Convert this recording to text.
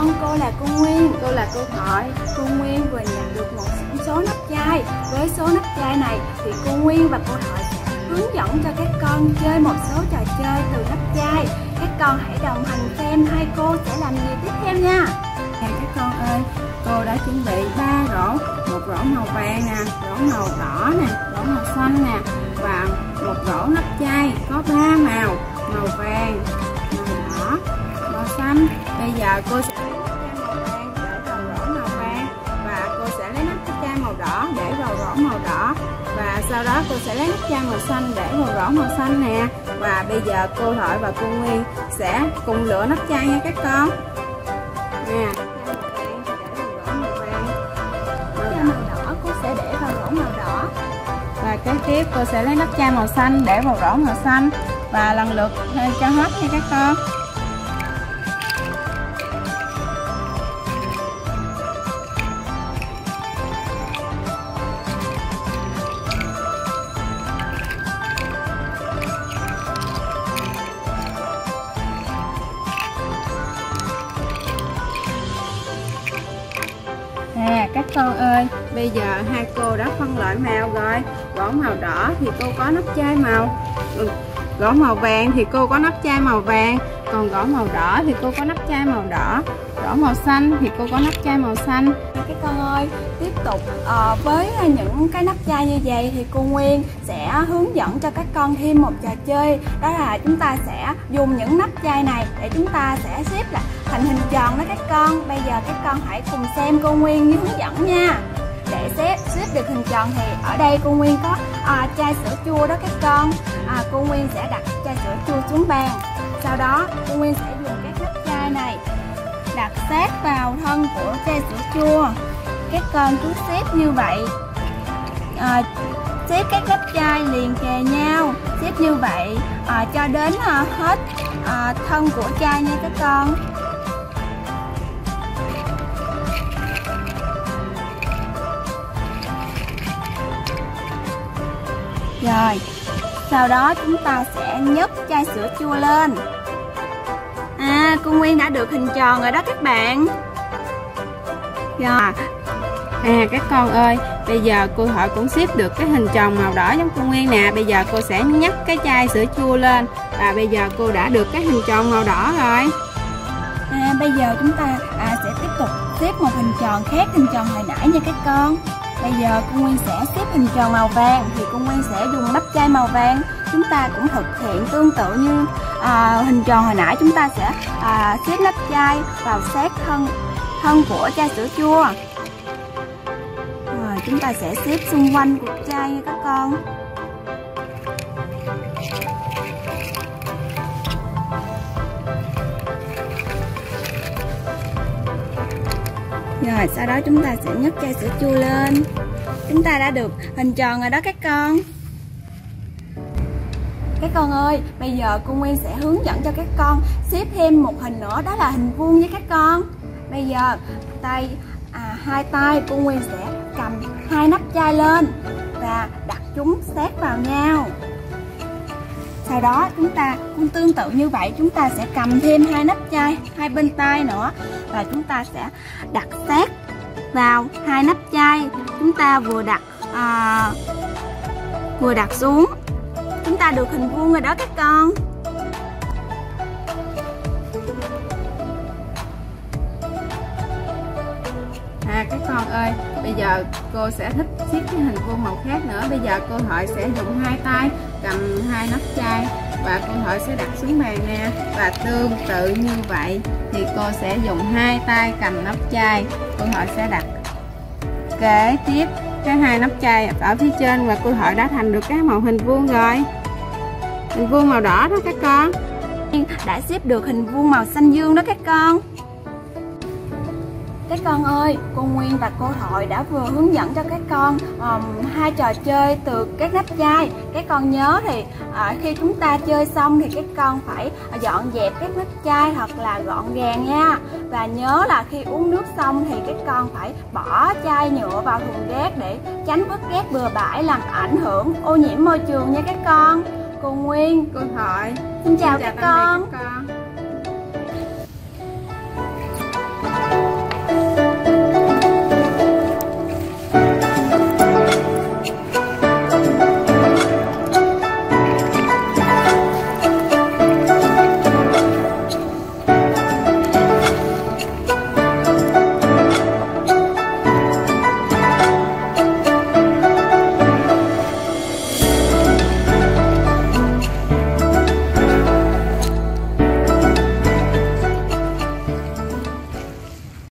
con, cô là cô Nguyên Cô là cô Thoại Cô Nguyên vừa nhận được một số nắp chai. Với số nắp chai này thì cô Nguyên và cô Thoại sẽ hướng dẫn cho các con chơi một số trò chơi từ nắp chai. Các con hãy đồng hành xem hai cô sẽ làm gì tiếp theo nha. Nè các con ơi, cô đã chuẩn bị ba rổ Một rổ màu vàng nè, rổ màu đỏ nè, rổ màu xanh nè Và một rổ nắp chai có ba màu Màu vàng, màu đỏ, màu xanh. Bây giờ cô sẽ đỏ để vào rổ màu đỏ. Và sau đó cô sẽ lấy nắp chai màu xanh để vào rổ màu xanh nè. Và bây giờ cô Hợi và cô Nguyên sẽ cùng lựa nắp chai nha các con. Nè, màu đỏ sẽ để vào rổ màu đỏ. Và kế tiếp cô sẽ lấy nắp chai màu xanh để vào rổ màu xanh. Và lần lượt cho hết nha các con. Các con ơi, bây giờ hai cô đã phân loại màu rồi. Gỗ màu đỏ thì cô có nắp chai màu. Ừ, Gỗ màu vàng thì cô có nắp chai màu vàng. Còn gỗ màu đỏ thì cô có nắp chai màu đỏ. Gỗ màu xanh thì cô có nắp chai màu xanh. Các con ơi tiếp tục uh, với những cái nắp chai như vậy thì cô Nguyên sẽ hướng dẫn cho các con thêm một trò chơi. Đó là chúng ta sẽ dùng những nắp chai này để chúng ta sẽ xếp lại thành hình tròn đó các con. Bây giờ các con hãy cùng xem cô Nguyên hướng dẫn nha. Để xếp xếp được hình tròn thì ở đây cô Nguyên có à, chai sữa chua đó các con. À, cô Nguyên sẽ đặt chai sữa chua xuống bàn. Sau đó cô Nguyên sẽ dùng các nắp chai này đặt sát vào thân của chai sữa chua. Các con cứ xếp như vậy. À, xếp các nắp chai liền kề nhau. Xếp như vậy à, cho đến à, hết à, thân của chai nha các con. Rồi sau đó chúng ta sẽ nhấc chai sữa chua lên. À, cô Nguyên đã được hình tròn rồi đó các bạn. Rồi. À các con ơi, bây giờ cô Thoại cũng xếp được cái hình tròn màu đỏ giống cô Nguyên nè. Bây giờ cô sẽ nhấc cái chai sữa chua lên. Và bây giờ cô đã được cái hình tròn màu đỏ rồi. À, Bây giờ chúng ta à, sẽ tiếp tục xếp một hình tròn khác hình tròn hồi nãy nha các con. Bây giờ cô Nguyên sẽ xếp hình tròn màu vàng Thì cô Nguyên sẽ dùng nắp chai màu vàng. Chúng ta cũng thực hiện tương tự như à, hình tròn hồi nãy. Chúng ta sẽ à, xếp nắp chai vào sát thân thân của chai sữa chua. Rồi chúng ta sẽ xếp xung quanh của chai nha các con. Rồi sau đó chúng ta sẽ nhấc chai sữa chua lên. Chúng ta đã được hình tròn rồi đó các con. Các con ơi, bây giờ cô Nguyên sẽ hướng dẫn cho các con xếp thêm một hình nữa đó là hình vuông nha các con. Bây giờ tay à, hai tay cô Nguyên sẽ cầm hai nắp chai lên và đặt chúng sát vào nhau. Sau đó chúng ta cũng tương tự như vậy chúng ta sẽ cầm thêm hai nắp chai hai bên tay nữa và chúng ta sẽ đặt sát vào hai nắp chai. Chúng ta vừa đặt à, vừa đặt xuống. Chúng ta được hình vuông rồi đó các con. À các con ơi, bây giờ cô sẽ thích xếp cái hình vuông màu khác nữa. Bây giờ cô hội sẽ dùng hai tay cầm hai nắp chai. Và cô thỏ sẽ đặt xuống bàn nè Và tương tự như vậy thì cô sẽ dùng hai tay cầm nắp chai. Cô thỏ sẽ đặt. Kế tiếp, cái hai nắp chai ở phía trên Và cô thỏ đã thành được cái màu hình vuông rồi. Hình vuông màu đỏ đó các con. Đã xếp được hình vuông màu xanh dương đó các con các con ơi, cô Nguyên và cô Thoại đã vừa hướng dẫn cho các con um, hai trò chơi từ các nắp chai. Các con nhớ thì uh, khi chúng ta chơi xong thì các con phải dọn dẹp các nắp chai thật là gọn gàng nha. Và nhớ là khi uống nước xong thì các con phải bỏ chai nhựa vào thùng rác để tránh vứt rác bừa bãi làm ảnh hưởng ô nhiễm môi trường nha các con. Cô Nguyên, Cô Thoại xin chào Xin các chào con. các con